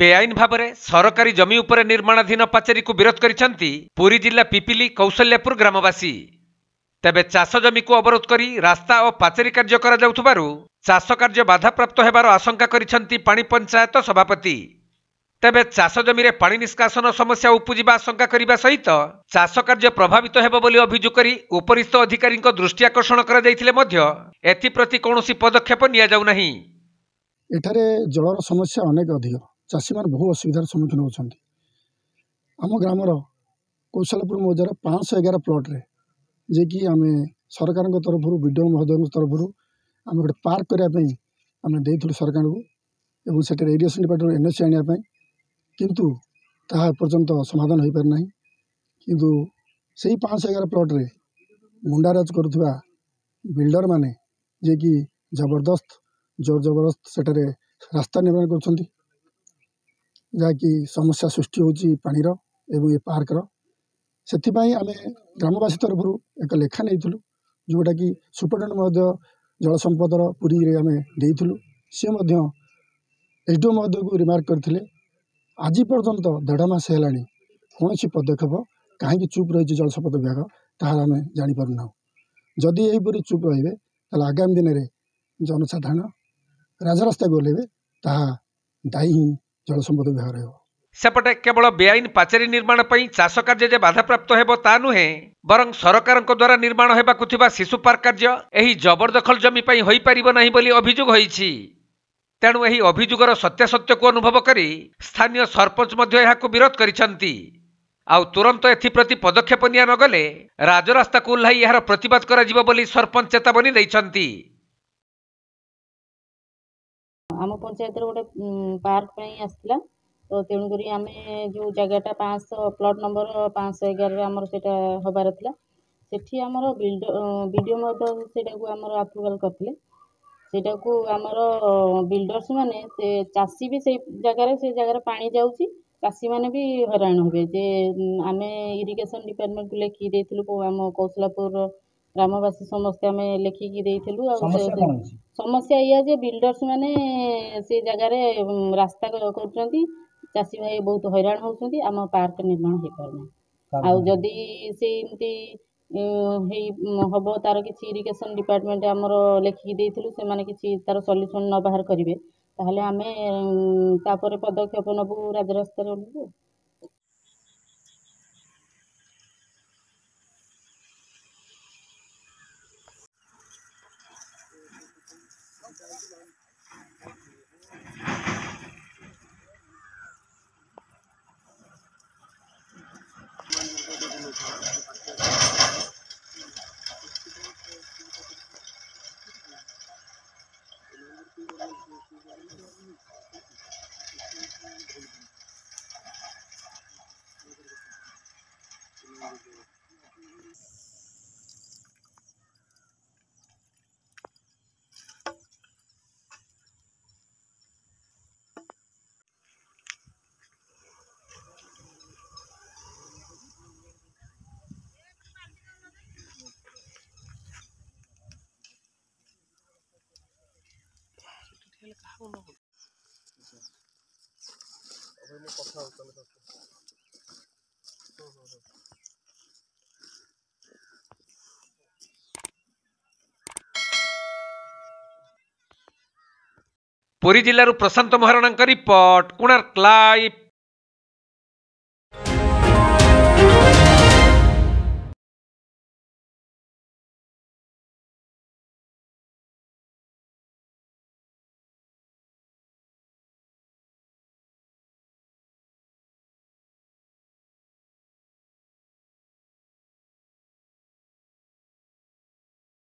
বেআইন ভাবে সরকারি জমি উপরে নির্মাণাধীন পাচেরিকু বিরোধ করেছেন পুরী জেলা পিপিলি কৌশল্যাপুর গ্রামবাসী তেবে চাষ জমিকু অবরোধ করে রাস্তা ও পাচেরি কার্য করা যাওয়ার চাষ কার্য বাধাপ্রাপ্ত হবার আশঙ্কা করেছেন পাণি পঞ্চায়েত সভাপতি তেবে চাষ জমিরে পাণি নিষ্কাশন সমস্যা উপুজিবা আশঙ্কা করা সহিত চাষ কার্য প্রভাবিত হব বলে অভিযোগ করে উপরিস্থ অধিকারী দৃষ্টি আকর্ষণ করা এথিপ্রতি কৌশি পদক্ষেপ নিয়া যাও না এখানে জলর সমস্যা অনেক অধিক चाषी मान बहु असुविधार सम्मुखीन होम आम ग्रामर कौशलपुर मौजार पाँच एगार प्लट्रे कि आम सरकार तरफ विड महोदय तरफ आम गोटे पार्क करने दे सरकार को radiation department N S C आने किंतु तापर्त समाधान हो पारना कि से पाँच एगार प्लट्रे मुंडाराज कर बिल्डर मैंने जबरदस्त जोर जबरदस्त सेठे रास्ता निर्माण करती ଯାହାକି ସମସ୍ୟା ସୃଷ୍ଟି ହେଉଛି ପାଣିର ଏବଂ ଏ ପାର୍କର ସେଥିପାଇଁ ଆମେ ଗ୍ରାମବାସୀ ତରଫରୁ ଏକ ଲେଖା ନେଇଥିଲୁ ଯେଉଁଟାକି ସୁପରଟେଣ୍ଡେଣ୍ଟ ମଧ୍ୟ ଜଳ ସମ୍ପଦର ପୁରୀରେ ଆମେ ଦେଇଥିଲୁ ସେ ମଧ୍ୟ ଏସ୍ ଡିଓ ମହୋଦୟକୁ ରିମାର୍କ କରିଥିଲେ ଆଜି ପର୍ଯ୍ୟନ୍ତ ଦେଢ଼ ମାସ ହେଲାଣି କୌଣସି ପଦକ୍ଷେପ କାହିଁକି ଚୁପ୍ ରହିଛି ଜଳସମ୍ପଦ ବିଭାଗ ତାହା ଆମେ ଜାଣିପାରୁନାହୁଁ ଯଦି ଏହିପରି ଚୁପ୍ ରହିବେ ତାହେଲେ ଆଗାମୀ ଦିନରେ ଜନସାଧାରଣ ରାଜରାସ୍ତାକୁ ଓହ୍ଲାଇବେ ତାହା ଦାୟୀ ହିଁ ଜଳସମ୍ପଦ ବିଭାଗ ହେବ ସେପଟେ କେବଳ ବେଆଇନ ପାଚେରୀ ନିର୍ମାଣ ପାଇଁ ଚାଷ କାର୍ଯ୍ୟ ଯେ ବାଧାପ୍ରାପ୍ତ ହେବ ତା ନୁହେଁ ବରଂ ସରକାରଙ୍କ ଦ୍ୱାରା ନିର୍ମାଣ ହେବାକୁ ଥିବା ଶିଶୁ ପାର୍କ କାର୍ଯ୍ୟ ଏହି ଜବରଦଖଲ ଜମି ପାଇଁ ହୋଇପାରିବ ନାହିଁ ବୋଲି ଅଭିଯୋଗ ହୋଇଛି ତେଣୁ ଏହି ଅଭିଯୋଗର ସତ୍ୟାସତ୍ୟକୁ ଅନୁଭବ କରି ସ୍ଥାନୀୟ ସରପଞ୍ଚ ମଧ୍ୟ ଏହାକୁ ବିରୋଧ କରିଛନ୍ତି ଆଉ ତୁରନ୍ତ ଏଥିପ୍ରତି ପଦକ୍ଷେପ ନିଆ ନଗଲେ ରାଜରାସ୍ତାକୁ ଓହ୍ଲାଇ ଏହାର ପ୍ରତିବାଦ କରାଯିବ ବୋଲି ସରପଞ୍ଚ ଚେତାବନୀ ଦେଇଛନ୍ତି ଆମ ପଞ୍ଚାୟତରେ ଗୋଟେ ପାର୍କ ପାଇଁ ଆସିଥିଲା ତ ତେଣୁକରି ଆମେ ଯେଉଁ ଜାଗାଟା ପାଞ୍ଚଶହ ପ୍ଲଟ୍ ନମ୍ବର ପାଞ୍ଚଶହ ଏଗାରରେ ଆମର ସେଇଟା ହେବାର ଥିଲା ସେଠି ଆମର ବି ଡ଼ି ଓ ମହୋଦୟ ସେଇଟାକୁ ଆମର ଆପ୍ରୁଭାଲ୍ କରିଥିଲେ ସେଇଟାକୁ ଆମର ବିଲ୍ଡର୍ସମାନେ ସେ ଚାଷୀ ବି ସେଇ ଜାଗାରେ ସେ ଜାଗାରେ ପାଣି ଯାଉଛି ଚାଷୀମାନେ ବି ହଇରାଣ ହେବେ ଯେ ଆମେ ଇରିଗେସନ୍ ଡିପାର୍ଟମେଣ୍ଟକୁ ଲେଖିକି ଦେଇଥିଲୁ ଆମ କୌଶଳାପୁର ଗ୍ରାମବାସୀ ସମସ୍ତେ ଆମେ ଲେଖିକି ଦେଇଥିଲୁ ଆଉ ସମସ୍ୟା ଏଇଆ ଯେ ବିଲ୍ଡର୍ସ ମାନେ ସେ ଜାଗାରେ ରାସ୍ତା କରୁଛନ୍ତି ଚାଷୀ ଭାଇ ବହୁତ ହଇରାଣ ହେଉଛନ୍ତି ଆମ ପାର୍କ ନିର୍ମାଣ ହେଇପାରୁନାହିଁ ଆଉ ଯଦି ସେ ଏମିତି ହେଇ ହବ ତାର କିଛି ଇରିଗେସନ୍ ଡିପାର୍ଟମେଣ୍ଟ ଆମର ଲେଖିକି ଦେଇଥିଲୁ ସେମାନେ କିଛି ତାର ସଲ୍ୟୁସନ୍ ନ ବାହାର କରିବେ ତାହେଲେ ଆମେ ତାପରେ ପଦକ୍ଷେପ ନେବୁ ରାଜରାସ୍ତାରେ ଓହ୍ଲେଇବୁ Thank you. ହେଲେ କାହାକୁ ନ ମୁଁ କଥା ହଉ ତମେ ହଁ ହଁ ହଁ ପୁରୀ ଜିଲ୍ଲାରୁ ପ୍ରଶାନ୍ତ ମହାରଣାଙ୍କ ରିପୋର୍ଟ କୋଣାର୍କ ଲାଇଭ୍